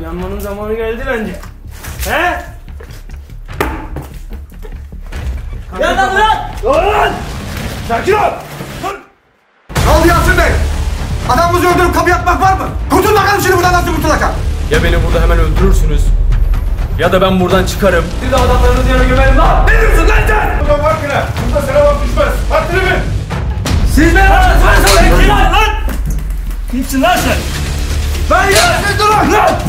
Uyanmanın zamanı geldi bence. He? Kanka, ya lan lan! Lan! Sakin ol! Ne oldu Yasin Bey? Adamımızı öldürüp kapı yapmak var mı? Kurtul bakalım şimdi buradan nasıl kurtulacak? Ya beni burada hemen öldürürsünüz. Ya da ben buradan çıkarım. Siz de adamlarınızı yana gömerim lan! Ne diyorsun lan sen? Burada var yine. Burada sana bak düşmez. Haddini bil. Siz ne yapıyorsunuz? Kimsin lan sen? Ben ya! ¡Nicolás!